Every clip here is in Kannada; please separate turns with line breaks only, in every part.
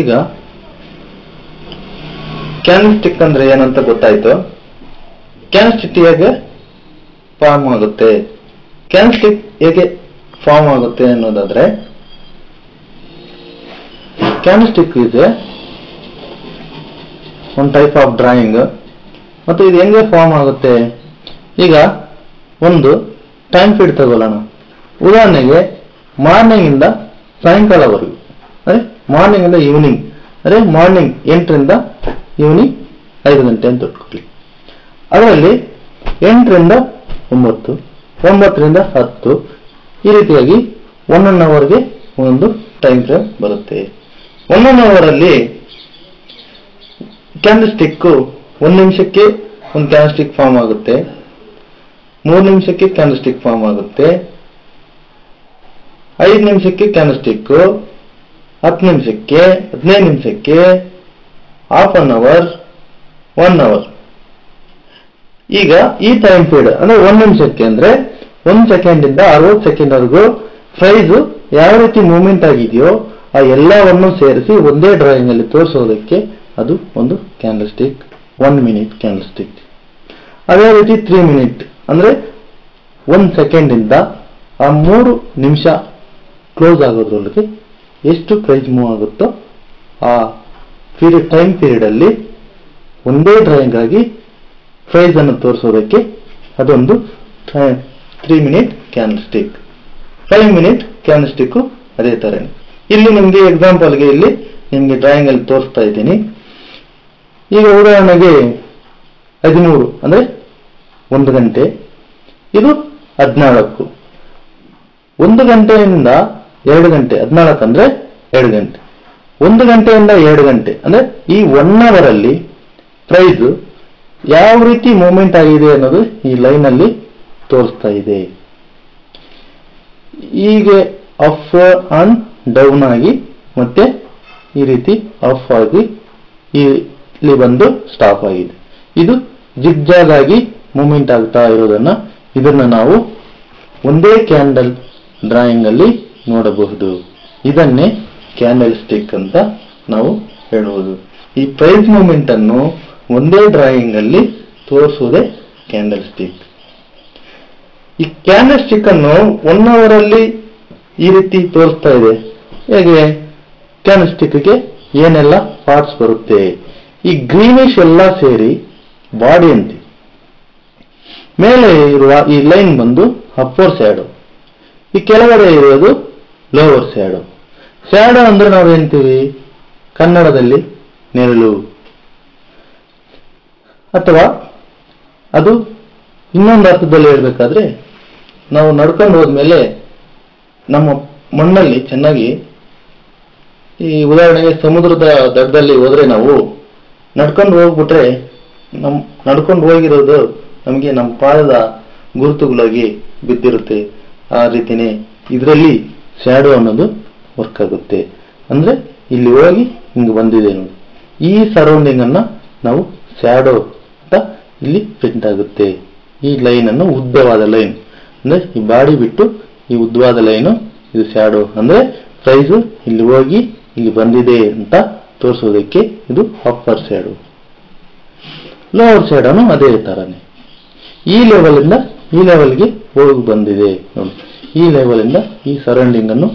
ಈಗ ಕ್ಯಾನ್ ಸ್ಟಿಕ್ ಅಂದ್ರೆ ಏನಂತ ಗೊತ್ತಾಯ್ತು? ಕ್ಯಾನ್ ಸ್ಟಿಕ್ ಹೇಗೆ ಫಾರ್ಮ್ ಆಗುತ್ತೆ? ಕ್ಯಾನ್ ಸ್ಟಿಕ್ ಹೇಗೆ ಫಾರ್ಮ್ ಆಗುತ್ತೆ ಅನ್ನೋದಾದ್ರೆ ಕ್ಯಾನ್ ಸ್ಟಿಕ್ ಇದೆ ಒಂದು ಟೈಪ್ ಆಫ್ ಡ್ರಾಯಿಂಗ್ ಮತ್ತು ಇದು ಹೆಂಗೆ ಫಾರ್ಮ್ ಆಗುತ್ತೆ? ಈಗ, ಒಂದು ಟೈಮ್ ಫೀಡ್ ತಗೊಳ್ಳೋಣ ಉದಾಹರಣೆಗೆ ಮಾರ್ನಿಂಗ್ ಇಂದ ಸಾಯಂಕಾಲವರೆಗೂ ಅಂದರೆ ಮಾರ್ನಿಂಗ್ ಇಂದ ಈವ್ನಿಂಗ್ ಅರೇ ಮಾರ್ನಿಂಗ್ ಎಂಟರಿಂದ ಈವ್ನಿಂಗ್ ಐದು ಗಂಟೆ ಅಂತ ಇಟ್ಕೊಳ್ಳಿ ಅದರಲ್ಲಿ ಎಂಟರಿಂದ ಒಂಬತ್ತು, ಒಂಬತ್ತರಿಂದ ಹತ್ತು ಈ ರೀತಿಯಾಗಿ ಒನ್ ಒನ್ ಅವರ್ಗೆ ಒಂದು ಟೈಮ್ ಫ್ರೇಮ್ ಬರುತ್ತೆ. ಒನ್ ಒನ್ ಅವರಲ್ಲಿ ಕ್ಯಾಂಡಲ್ ಸ್ಟಿಕ್ಕು ಒಂದು ನಿಮಿಷಕ್ಕೆ ಒಂದು ಕ್ಯಾಂಡಲ್ ಸ್ಟಿಕ್ ಫಾರ್ಮ್ ಆಗುತ್ತೆ. ಮೂರು ನಿಮಿಷಕ್ಕೆ ಕ್ಯಾಂಡಲ್ ಸ್ಟಿಕ್ ಫಾರ್ಮ್ ಆಗುತ್ತೆ. ಐದು ನಿಮಿಷಕ್ಕೆ ಕ್ಯಾಂಡಲ್ ಸ್ಟಿಕ್ ಹತ್ತು ನಿಮಿಷಕ್ಕೆ, ಹದಿನೈದು ನಿಮಿಷಕ್ಕೆ half an hour one hour ಈಗ ಈ ಟೈಮ್ ಪೀರಿಯಡ್ ಅಂದ್ರೆ ಒಂದ್ ನಿಮಿಷಕ್ಕೆ ಅಂದ್ರೆ ಒಂದು ಸೆಕೆಂಡ್ ಇಂದ ಅರವತ್ತು ಸೆಕೆಂಡ್ ವರೆಗೂ ಪ್ರೈಸ್ ಯಾವ ರೀತಿ ಮೂವ್ಮೆಂಟ್ ಆಗಿದೆಯೋ ಆ ಎಲ್ಲವನ್ನು ಸೇರಿಸಿ ಒಂದೇ ಡ್ರಾಯಿಂಗ್ ಅಲ್ಲಿ ತೋರಿಸೋದಕ್ಕೆ ಅದು ಒಂದು candle stick one minute candle stick ಅದೇ ರೀತಿ ತ್ರೀ ಮಿನಿಟ್ ಅಂದ್ರೆ ಒನ್ ಸೆಕೆಂಡ್ ಇಂದ ಆ ಮೂರು ನಿಮಿಷ ಕ್ಲೋಸ್ ಆಗೋದ್ರೊಳಗೆ ಎಷ್ಟು ಪ್ರೈಸ್ ಮೂವ್ ಆಗುತ್ತೋ ಆ ಪೀರಿಯಡ್, ಟೈಮ್ ಪೀರಿಯಡ್ ಅಲ್ಲಿ ಒಂದೇ ಡ್ರಾಯಿಂಗ್ ಆಗಿ ಪ್ರೈಸ್ ಅನ್ನು ತೋರಿಸೋದಕ್ಕೆ ಅದೊಂದು three minute candle stick five minute candle stick ಅದೇ ತರ ಇಲ್ಲಿ ನಿಮಗೆ ಎಕ್ಸಾಂಪಲ್ಗೆ ಇಲ್ಲಿ ನಿಮಗೆ ಡ್ರಾಯಿಂಗಲ್ಲಿ ತೋರಿಸ್ತಾ ಇದ್ದೀನಿ. ಈಗ ಉದಾಹರಣೆಗೆ ಹದಿಮೂರು ಅಂದ್ರೆ ಒಂದು ಗಂಟೆ, ಇದು ಹದಿನಾಲ್ಕು. ಒಂದು ಗಂಟೆಯಿಂದ ಎರಡು ಗಂಟೆ, ಹದಿನಾಲ್ಕು ಅಂದ್ರೆ ಎರಡು ಗಂಟೆ. ಒಂದು ಗಂಟೆಯಿಂದ ಎರಡು ಗಂಟೆ, ಅಂದ್ರೆ ಈ ಒನ್ ಅವರ್ ಅಲ್ಲಿ ಪ್ರೈಸ್ ಯಾವ ರೀತಿ ಮೂವ್ಮೆಂಟ್ ಆಗಿದೆ ಅನ್ನೋದು ಈ ಲೈನ್ ಅಲ್ಲಿ ತೋರಿಸ್ತಾ ಇದೆ. ಹೀಗೆ ಅಫ್ ಆನ್ ಡೌನ್ ಆಗಿ ಮತ್ತೆ ಈ ರೀತಿ ಆಫ್ ಆಗಿ ಇಲ್ಲಿ ಬಂದು ಸ್ಟಾಪ್ ಆಗಿದೆ. ಇದು ಜಿಗ್ಜಾಗ್ ಆಗಿ ಮೂವ್ಮೆಂಟ್ ಆಗ್ತಾ ಇರೋದನ್ನ ಇದನ್ನ ನಾವು ಒಂದೇ ಕ್ಯಾಂಡಲ್ ಡ್ರಾಯಿಂಗ್ ಅಲ್ಲಿ ನೋಡಬಹುದು. ಇದನ್ನೇ ಕ್ಯಾಂಡಲ್ ಸ್ಟಿಕ್ ಅಂತ ನಾವು ಹೇಳುವುದು. ಈ ಪ್ರೈಸ್ ಮೂಮೆಂಟ್ ಅನ್ನು ಒಂದೇ ಡ್ರಾಯಿಂಗ್ ಅಲ್ಲಿ ತೋರಿಸುವುದೇ ಕ್ಯಾಂಡಲ್ ಸ್ಟಿಕ್ ಈ ಕ್ಯಾಂಡಲ್ ಸ್ಟಿಕ್ ಅನ್ನು ಒನ್ ಅವರ್ ಅಲ್ಲಿ ಈ ರೀತಿ ತೋರಿಸ್ತಾ ಇದೆ. ಹೇಗೆ? ಕ್ಯಾಂಡಲ್ ಸ್ಟಿಕ್ಗೆ ಏನೆಲ್ಲ ಪಾರ್ಟ್ಸ್ ಬರುತ್ತೆ? ಈ ಗ್ರೀನಿಶ್ ಎಲ್ಲ ಸೇರಿ ಬಾಡಿ ಅಂತೀವಿ ಮೇಲೆ ಇರುವ ಈ ಲೈನ್ ಬಂದು ಅಪ್ಪರ್ ಸ್ಯಾಡು. ಈ ಕೆಳಗಡೆ ಇರೋದು ಲೋವರ್ ಸ್ಯಾಡು. ಸ್ಯಾಡು ಅಂದ್ರೆ ನಾವು ಹೇಳ್ತೀವಿ ಕನ್ನಡದಲ್ಲಿ ನೆರಳು. ಅಥವಾ ಅದು ಇನ್ನೊಂದು ಅರ್ಥದಲ್ಲಿ ಹೇಳ್ಬೇಕಾದ್ರೆ, ನಾವು ನಡ್ಕೊಂಡು ಹೋದ್ಮೇಲೆ ನಮ್ಮ ಮಣ್ಣಲ್ಲಿ ಚೆನ್ನಾಗಿ ಈ ಉದಾಹರಣೆಗೆ ಸಮುದ್ರದ ದಡದಲ್ಲಿ ಹೋದ್ರೆ ನಾವು ನಡ್ಕೊಂಡು ಹೋಗ್ಬಿಟ್ರೆ ನಮ್ ನಡ್ಕೊಂಡು ಹೋಗಿರೋದು ನಮಗೆ ನಮ್ಮ ಪಾದದ ಗುರುತುಗಳಾಗಿ ಬಿದ್ದಿರುತ್ತೆ. ಆ ರೀತಿನೇ ಇದರಲ್ಲಿ ಶ್ಯಾಡೋ ಅನ್ನೋದು ವರ್ಕ್ ಆಗುತ್ತೆ. ಅಂದ್ರೆ ಇಲ್ಲಿ ಹೋಗಿ ಹಿಂಗೆ ಬಂದಿದೆ ನೋಡಿ. ಈ ಸರೌಂಡಿಂಗ್ ಅನ್ನ ನಾವು ಸ್ಯಾಡೋ ಅಂತ ಇಲ್ಲಿ ಪ್ರಿಂಟ್ ಆಗುತ್ತೆ. ಈ ಲೈನ್ ಅನ್ನು ಉದ್ದವಾದ ಲೈನ್ ಅಂದ್ರೆ ಈ ಬಾಡಿ ಬಿಟ್ಟು ಈ ಉದ್ದವಾದ ಲೈನು ಇದು ಸ್ಯಾಡೋ ಅಂದ್ರೆ ಪ್ರೈಸ್ ಇಲ್ಲಿ ಹೋಗಿ ಇಲ್ಲಿ ಬಂದಿದೆ ಅಂತ ತೋರಿಸೋದಕ್ಕೆ ಇದು ಅಪ್ಪರ್ ಸ್ಯಾಡೋ ಲೋವರ್ ಸ್ಯಾಡೋನು ಅದೇ ತರನೇ ಈ ಲೆವೆಲ್ ಈ ಲೆವೆಲ್ಗೆ ಹೋಗಿ ಬಂದಿದೆ ನೋಡಿ. ಈ ಲೆವೆಲ್ ಈ ಸರೌಂಡಿಂಗ್ ಅನ್ನು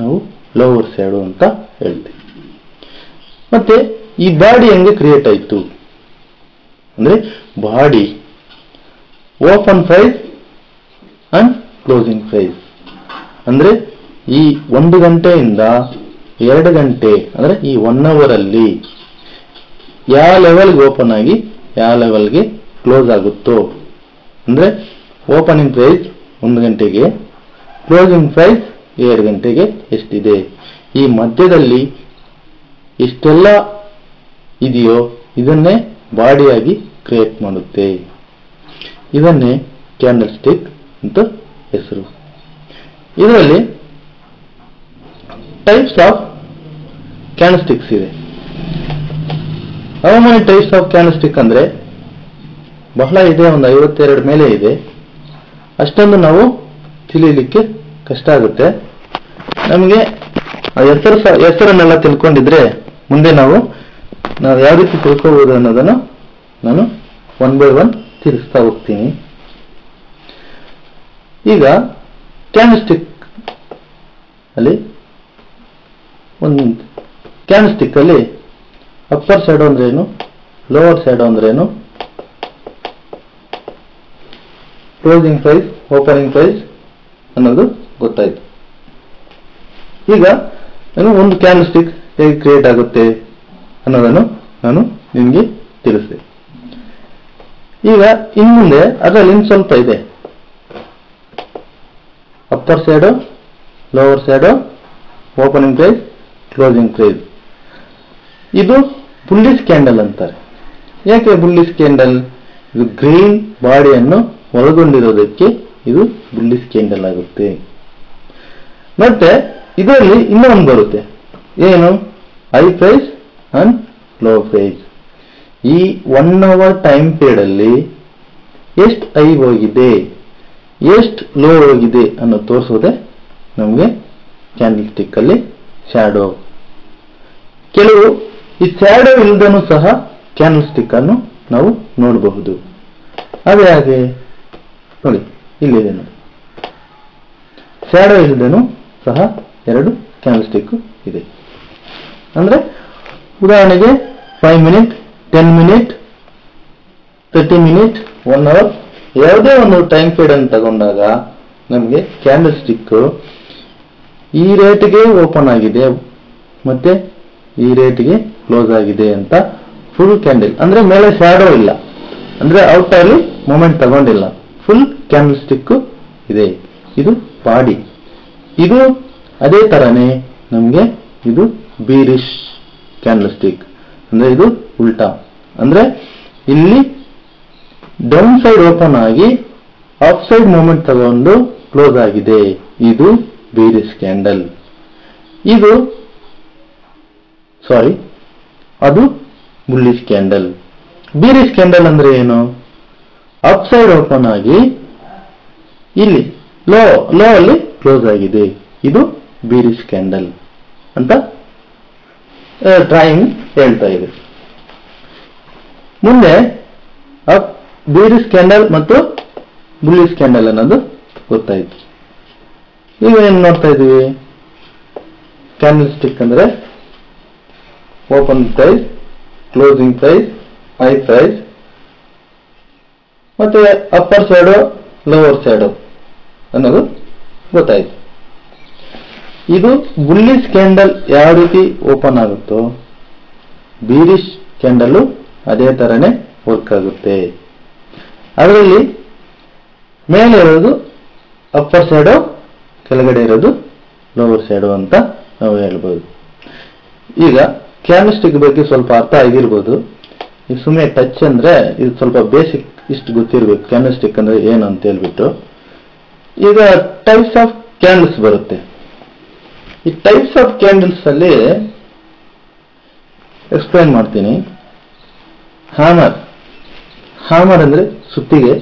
ನಾವು ಲೋವರ್ ಸ್ಯಾಡು ಅಂತ ಹೇಳ್ತೀವಿ. ಮತ್ತೆ ಈ ಬಾಡಿ ಹೆಂಗೆ ಕ್ರಿಯೇಟ್ ಆಯ್ತು? ಅಂದ್ರೆ body open price and closing price ಅಂದ್ರೆ ಈ ಒಂದು ಗಂಟೆಯಿಂದ ಎರಡು ಗಂಟೆ, ಅಂದ್ರೆ ಈ ಒನ್ ಅವರ್ ಅಲ್ಲಿ ಯಾವ ಲೆವೆಲ್ಗೆ ಓಪನ್ ಆಗಿ, ಯಾವ ಲೆವೆಲ್ಗೆ ಕ್ಲೋಸ್ ಆಗುತ್ತೋ? ಅಂದ್ರೆ ಓಪನಿಂಗ್ ಪ್ರೈಸ್ ಒಂದು ಗಂಟೆಗೆ ಕ್ಲೋಸಿಂಗ್ ಪ್ರೈಸ್ ಎರಡು ಗಂಟೆಗೆ ಎಷ್ಟಿದೆ? ಈ ಮಧ್ಯದಲ್ಲಿ ಇಷ್ಟೆಲ್ಲ ಇದೆಯೋ ಇದನ್ನೇ ಬಾಡಿಯಾಗಿ ಕ್ರಿಯೇಟ್ ಮಾಡುತ್ತೆ. ಇದನ್ನೇ ಕ್ಯಾಂಡಲ್ ಸ್ಟಿಕ್ ಅಂತ ಹೆಸರು. ಇದರಲ್ಲಿ ಟೈಪ್ಸ್ ಆಫ್ ಕ್ಯಾಂಡಲ್ ಸ್ಟಿಕ್ಸ್ ಇದೆ. How many types of candle stick ಅಂದ್ರೆ ಬಹಳ ಇದೆ, ಒಂದು ಐವತ್ತೆರಡು ಮೇಲೆ ಇದೆ. ಅಷ್ಟೊಂದು ನಾವು ತಿಳಿಯಲಿಕ್ಕೆ ಕಷ್ಟ ಆಗುತ್ತೆ. ನಮಗೆ ಹೆಸರು ಹೆಸರನ್ನೆಲ್ಲ ತಿಳ್ಕೊಂಡಿದ್ರೆ ಮುಂದೆ ನಾವು ನಾವು ಯಾವ ರೀತಿ ತಿಳ್ಕೋಬಹುದು ಅನ್ನೋದನ್ನು ನಾನು ಒನ್ ಬೈ ಒನ್ ತಿಳಿಸ್ತಾ ಹೋಗ್ತೀನಿ. ಈಗ ಕ್ಯಾನ್ಸ್ಟಿಕ್ ಅಲ್ಲಿ ಒಂದು ಕ್ಯಾನ್ಸ್ಟಿಕ್ ಅಲ್ಲಿ ಅಪ್ಪರ್ ಸೈಡ್ ಅಂದ್ರೆ ಏನು ಲೋವರ್ ಸೈಡ್ ಅಂದ್ರೆ ಏನು? ಕ್ಲೋಸಿಂಗ್ ಪ್ರೈಸ್ ಓಪನಿಂಗ್ ಪ್ರೈಸ್ ಅನ್ನೋದು ಗೊತ್ತಾಯಿತು. ಈಗ ನಾನು ಒಂದು ಕ್ಯಾಂಡಲ್ ಕ್ಯಾನ್ಸ್ಟಿಕ್ ಹೇಗೆ ಕ್ರಿಯೇಟ್ ಆಗುತ್ತೆ ಅನ್ನೋದನ್ನು ನಾನು ನಿಮಗೆ ತಿಳಿಸಿದೆ. ಈಗ ಇನ್ಮುಂದೆ ಅದರಲ್ಲಿ ಇನ್ನು ಸ್ವಲ್ಪ ಇದೆ. Upper side lower side opening price closing price ಇದು ಬುಲ್ಲಿಸ್ ಕ್ಯಾಂಡಲ್ ಅಂತಾರೆ. ಯಾಕೆ ಬುಲ್ಲಿಸ್ ಕ್ಯಾಂಡಲ್ ಇದು ಗ್ರೀನ್ ಬಾಡಿಯನ್ನು ಒಳಗೊಂಡಿರೋದಕ್ಕೆ ಇದು ಬುಲ್ಲಿಸ್ ಕ್ಯಾಂಡಲ್ ಆಗುತ್ತೆ. ಮತ್ತೆ ಇದರಲ್ಲಿ ಇನ್ನೊಂದು ಬರುತ್ತೆ. ಏನು? High price and low price ಈ ಒನ್ ಅವರ್ ಟೈಮ್ ಪೀರಿಯಡ್ ಅಲ್ಲಿ ಎಷ್ಟು ಹೈ ಹೋಗಿದೆ, ಎಷ್ಟು ಲೋ ಹೋಗಿದೆ ಅನ್ನೋ ತೋರಿಸೋದೆ ನಮಗೆ ಕ್ಯಾಂಡಲ್ ಸ್ಟಿಕ್ ಅಲ್ಲಿ ಶ್ಯಾಡೋ ಕೆಲವು ಈ ಶ್ಯಾಡೋ ಇಲ್ಲದನ್ನು ಸಹ ಕ್ಯಾಂಡಲ್ ಸ್ಟಿಕ್ ಅನ್ನು ನಾವು ನೋಡಬಹುದು. ಅದೇ ಹಾಗೆ ನೋಡಿ ಇಲ್ಲಿದೆ ನೋಡಿ. ಶ್ಯಾಡೋ ಇಲ್ಲದೇನು ಸಹ ಎರಡು ಕ್ಯಾಂಡಲ್ ಸ್ಟಿಕ್ ಇದೆ. ಅಂದ್ರೆ, ಉದಾಹರಣೆಗೆ five minute ten minute thirty minute one hour ಯಾವುದೇ ಒಂದು ಟೈಮ್ ಪೀರಿಯಡ್ ಅನ್ನು ತಗೊಂಡಾಗ ನಮಗೆ ಕ್ಯಾಂಡಲ್ ಸ್ಟಿಕ್ ಈ ರೇಟ್ಗೆ ಓಪನ್ ಆಗಿದೆ, ಮತ್ತೆ ಈ ರೇಟ್ಗೆ ಕ್ಲೋಸ್ ಆಗಿದೆ ಅಂತ ಫುಲ್ ಕ್ಯಾಂಡಲ್ ಅಂದ್ರೆ, ಮೇಲೆ ಶ್ಯಾಡೋ ಇಲ್ಲ. ಅಂದ್ರೆ ಔಟ್ ಅಲ್ಲಿ ಮೂಮೆಂಟ್ ತಗೊಂಡಿಲ್ಲ. ಫುಲ್ ಕ್ಯಾಂಡಲ್ ಸ್ಟಿಕ್ ಇದೆ. ಇದು ಬಾಡಿ. ಇದು ಅದೇ ತರನೇ ನಮಗೆ ಇದು ಬೀರಿಶ್ ಕ್ಯಾಂಡಲ್ ಸ್ಟಿಕ್ ಅಂದ್ರೆ ಇದು ಉಲ್ಟಾ. ಅಂದ್ರೆ ಇಲ್ಲಿ ಡೌನ್ ಸೈಡ್ ಓಪನ್ ಆಗಿ ಅಪ್ ಸೈಡ್ ಮೂಮೆಂಟ್ ತಗೊಂಡು ಕ್ಲೋಸ್ ಆಗಿದೆ. ಇದು ಬೀರಿಶ್ ಕ್ಯಾಂಡಲ್ ಇದು ಸಾರಿ ಅದು ಬುಲ್ಲಿಶ್ ಕ್ಯಾಂಡಲ್ ಬೀರಿಶ್ ಕ್ಯಾಂಡಲ್ ಅಂದ್ರೆ ಏನು? ಅಪ್ ಸೈಡ್ ಓಪನ್ ಆಗಿ ಇಲ್ಲಿ ಲೋ ಲೋ ಅಲ್ಲಿ ಕ್ಲೋಸ್ ಆಗಿದೆ. ಇದು ಬೀರಿಸ್ ಕ್ಯಾಂಡಲ್ ಅಂತ ಡ್ರಾಯಿಂಗ್ ಹೇಳ್ತಾ ಇದೆ. ಮುಂದೆ ಬೀರಿಶ್ ಕ್ಯಾಂಡಲ್ ಮತ್ತು ಬುಲ್ಲಿಶ್ ಕ್ಯಾಂಡಲ್ ಅನ್ನೋದು ಗೊತ್ತಾಯ್ತು ಈಗ ಏನು ನೋಡ್ತಾ ಇದ್ದೀವಿ? ಕ್ಯಾಂಡಲ್ ಸ್ಟಿಕ್ ಅಂದ್ರೆ open price closing price high price ಮತ್ತೆ ಅಪ್ಪರ್ ಸೈಡು ಲೋವರ್ ಸೈಡು ಅನ್ನೋದು ಗೊತ್ತಾಯಿತು. ಇದು ಬುಲ್ಲಿಸ್ ಕ್ಯಾಂಡಲ್ ಯಾವ ರೀತಿ ಓಪನ್ ಆಗುತ್ತೋ ಬೀರಿಶ್ ಕ್ಯಾಂಡಲ್ ಅದೇ ತರನೇ ವರ್ಕ್ ಆಗುತ್ತೆ. ಅದರಲ್ಲಿ ಮೇಲೆ ಇರೋದು ಅಪ್ಪರ್ ಸೈಡು ಕೆಳಗಡೆ ಇರೋದು ಲೋವರ್ ಸೈಡು ಅಂತ ನಾವು ಹೇಳ್ಬೋದು. ಈಗ ಕ್ಯಾಮಿಸ್ಟಿಕ್ ಬಗ್ಗೆ ಸ್ವಲ್ಪ ಅರ್ಥ ಆಗಿರ್ಬೋದು. ಈ ಸುಮ್ಮನೆ ಟಚ್ ಅಂದ್ರೆ ಇದು ಸ್ವಲ್ಪ ಬೇಸಿಕ್ ಇಷ್ಟು ಗೊತ್ತಿರ್ಬೇಕು ಕ್ಯಾಮಿಸ್ಟಿಕ್ ಅಂದ್ರೆ ಏನು ಅಂತ ಹೇಳ್ಬಿಟ್ಟು. ಈಗ ಟೈಪ್ಸ್ ಆಫ್ ಕ್ಯಾಂಡಲ್ಸ್ ಬರುತ್ತೆ. ಈ ಟೈಪ್ಸ್ ಆಫ್ ಕ್ಯಾಂಡಲ್ಸ್ ಅಲ್ಲಿ ಎಕ್ಸ್ಪ್ಲೈನ್ ಮಾಡ್ತೀನಿ. ಹಾಮರ್ ಹಾಮರ್ ಅಂದ್ರೆ ಸುತ್ತಿಗೆ.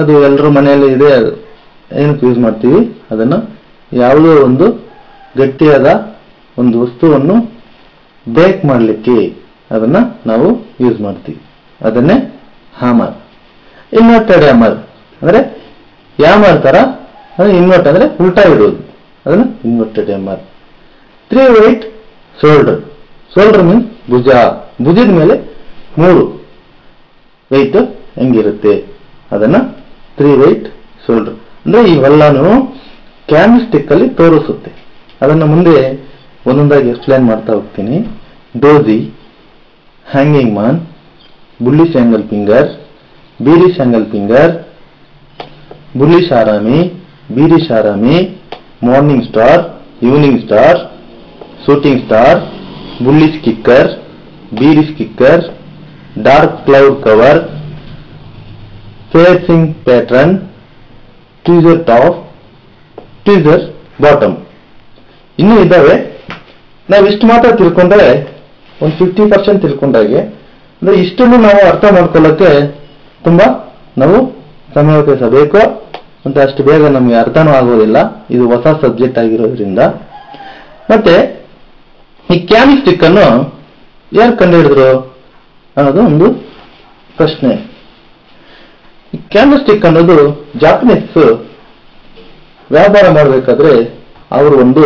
ಅದು ಎಲ್ಲರ ಮನೆಯಲ್ಲಿ ಇದೆ, ಏನಕ್ಕೆ ಯೂಸ್ ಮಾಡ್ತೀವಿ? ಅದನ್ನು ಯಾವುದೋ ಒಂದು ಗಟ್ಟಿಯಾದ ಒಂದು ವಸ್ತುವನ್ನು ಬ್ರೇಕ್ ಮಾಡಲಿಕ್ಕೆ. ಅದನ್ನ ನಾವು ಯೂಸ್ ಮಾಡ್ತೀವಿ. ಅದನ್ನೇ ಹಾಮರ್ ಇನ್ವರ್ಟೆಡ್ ಹ್ಯಾಮರ್ ಅಂದ್ರೆ ಯಾಮರ್ ತರ? ಇನ್ವರ್ಟ್ ಅಂದ್ರೆ ಉಲ್ಟಾ ಇಡೋದು ಅದನ್ನ inverted hammer three white shoulder shoulder means ಭುಜ. ಭುಜದ ಮೇಲೆ ಮೂರು ವೈಟ್ ಹೆಂಗಿರುತ್ತೆ? ಅದನ್ನ ತ್ರೀ ವೈಟ್ ಶೋಲ್ಡರ್ ಅಂದ್ರೆ ಇವೆಲ್ಲಾನು ಕ್ಯಾಮಿಸ್ಟಿಕ್ ಅಲ್ಲಿ ತೋರಿಸುತ್ತೆ. ಅದನ್ನ ಮುಂದೆ ಒಂದೊಂದಾಗಿ ಎಕ್ಸ್ಪ್ಲೈನ್ ಮಾಡ್ತಾ ಹೋಗ್ತೀನಿ. Doji hanging man bullish engulfing bearish engulfing bullish harami bearish harami morning star evening star shooting star bullish kicker bearish kicker dark cloud cover piercing pattern tweezer top tweezer bottom ಇನ್ನೂ ಇದ್ದಾವೆ ನಾವು ಇಷ್ಟು ಮಾತ್ರ ತಿಳ್ಕೊಂಡ್ರೆ ಒಂದು ಫಿಫ್ಟಿ ಪರ್ಸೆಂಟ್ ತಿಳ್ಕೊಂಡಾಗೆ ಅಂದ್ರೆ ಇಷ್ಟನ್ನು ನಾವು ಅರ್ಥ ಮಾಡ್ಕೊಳ್ಳೋಕೆ ತುಂಬಾ ನಾವು ಸಮಯ ವ್ಯತ್ಯಾಸಬೇಕು ಅಂತ ಅಷ್ಟು ಬೇಗ ನಮಗೆ ಅರ್ಥನೂ ಆಗೋದಿಲ್ಲ. ಇದು ಹೊಸ ಸಬ್ಜೆಕ್ಟ್ ಆಗಿರೋದ್ರಿಂದ. ಮತ್ತೆ ಈ ಕ್ಯಾನ್ ಸ್ಟಿಕ್ ಅನ್ನು ಯಾರು ಕಂಡುಹಿಡಿದ್ರು ಅನ್ನೋದು ಒಂದು ಪ್ರಶ್ನೆ. ಈ ಕ್ಯಾನ್ ಸ್ಟಿಕ್ ಅನ್ನೋದು ಜಾಪನೀಸ್ ವ್ಯಾಪಾರ ಮಾಡಬೇಕಾದ್ರೆ ಅವರು ಒಂದು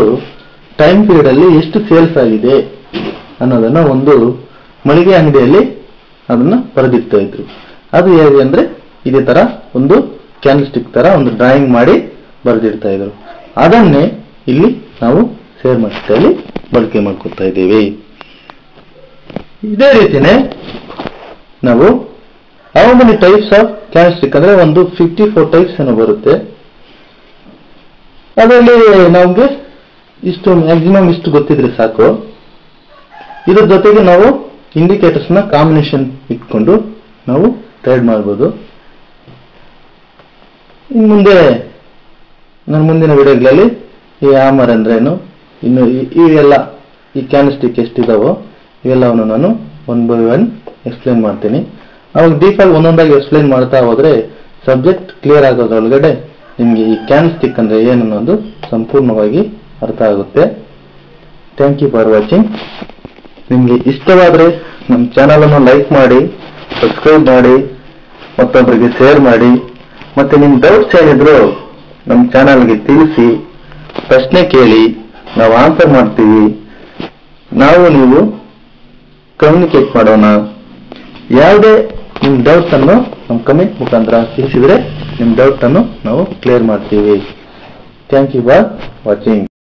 ಟೈಮ್ ಪೀರಿಯಡ್ ಅಲ್ಲಿ ಎಷ್ಟು ಸೇಲ್ಸ್ ಆಗಿದೆ? ಅನ್ನೋದನ್ನ ಒಂದು ಮಳಿಗೆ ಅಂಗಡಿಯಲ್ಲಿ ಅದನ್ನ ಬರೆದಿಡ್ತಾ ಇದ್ರು. ಅದು ಹೇಗೆ ಅಂದ್ರೆ ಇದೇ ತರ ಒಂದು ಕ್ಯಾನ್ ಸ್ಟಿಕ್ ತರ ಒಂದು ಡ್ರಾಯಿಂಗ್ ಮಾಡಿ ಬರೆದಿಡ್ತಾ ಇದ್ರು. ಅದನ್ನೇ ಇಲ್ಲಿ ನಾವು ಶೇರ್ ಮಾರ್ಕೆಟಲ್ಲಿ ಬಳಕೆ ಮಾಡ್ಕೊತಾ ಇದ್ದೀವಿ. ಇದೇ ರೀತಿನೇ ನಾವು how many types of candle stick ಅಂದ್ರೆ ಒಂದು ಫಿಫ್ಟಿ ಫೋರ್ ಟೈಪ್ಸ್ ಏನೋ ಬರುತ್ತೆ. ಅದರಲ್ಲಿ ನಮಗೆ ಇಷ್ಟು ಮ್ಯಾಕ್ಸಿಮಮ್ ಇಷ್ಟು ಗೊತ್ತಿದ್ರೆ ಸಾಕು. ಇದ್ರ ಜೊತೆಗೆ ನಾವು ಇಂಡಿಕೇಟರ್ಸ್ನ ಕಾಂಬಿನೇಷನ್ ಇಟ್ಕೊಂಡು ನಾವು ಟ್ರೇಡ್ ಮಾಡ್ಬೋದು. ಇನ್ನು ಮುಂದೆ ನನ್ನ ಮುಂದಿನ ವಿಡಿಯೋಗಳಲ್ಲಿ ಈ ಆಮರ್ ಅಂದ್ರೇನು ಇನ್ನು ಈ- ಇವೆಲ್ಲ ಈ ಕ್ಯಾನ್ಸ್ಟಿಕ್ ಎಷ್ಟಿದಾವೋ ಇವೆಲ್ಲವನ್ನು ನಾನು ಒನ್ ಬೈ ಒನ್ ಎಕ್ಸ್ಪ್ಲೇನ್ ಮಾಡ್ತೀನಿ. ಅವಾಗ ಡೀಫಾಲ್ಟ್ ಒಂದೊಂದಾಗಿ ಎಕ್ಸ್ಪ್ಲೈನ್ ಮಾಡ್ತಾ ಹೋದ್ರೆ ಸಬ್ಜೆಕ್ಟ್ ಕ್ಲಿಯರ್ ಆಗೋದ್ರೊಳಗಡೆ ನಿಮಗೆ ಈ ಕ್ಯಾನ್ ಸ್ಟಿಕ್ ಅಂದ್ರೆ ಏನು ಅನ್ನೋದು ಸಂಪೂರ್ಣವಾಗಿ ಅರ್ಥ ಆಗುತ್ತೆ. ಥ್ಯಾಂಕ್ ಯು ಫಾರ್ ವಾಚಿಂಗ್ ನಿಮಗೆ ಇಷ್ಟವಾದರೆ ನಮ್ಮ ಚಾನಲನ್ನು ಲೈಕ್ ಮಾಡಿ, ಸಬ್ಸ್ಕ್ರೈಬ್ ಮಾಡಿ ಮತ್ತೊಬ್ಬರಿಗೆ ಶೇರ್ ಮಾಡಿ, ಮತ್ತು ನಿಮ್ಮ ಡೌಟ್ಸ್ ಏನಿದ್ರು ನಮ್ಮ ಚಾನಲ್ಗೆ ತಿಳಿಸಿ, ಪ್ರಶ್ನೆ ಕೇಳಿ, ನಾವು ಆನ್ಸರ್ ಮಾಡ್ತೀವಿ. ನಾವು ನೀವು ಕಮ್ಯುನಿಕೇಟ್ ಮಾಡೋಣ. ಯಾವುದೇ ನಿಮ್ಮ ಡೌಟ್ಸ್ ಅನ್ನು ನಮ್ಮ ಕಮೆಂಟ್ ಮುಖಾಂತರ ತಿಳಿಸಿದ್ರೆ ನಿಮ್ಮ ಡೌಟ್ ಅನ್ನು ನಾವು ಕ್ಲಿಯರ್ ಮಾಡ್ತೀವಿ. Thank you for watching